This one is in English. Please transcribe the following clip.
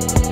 Bye.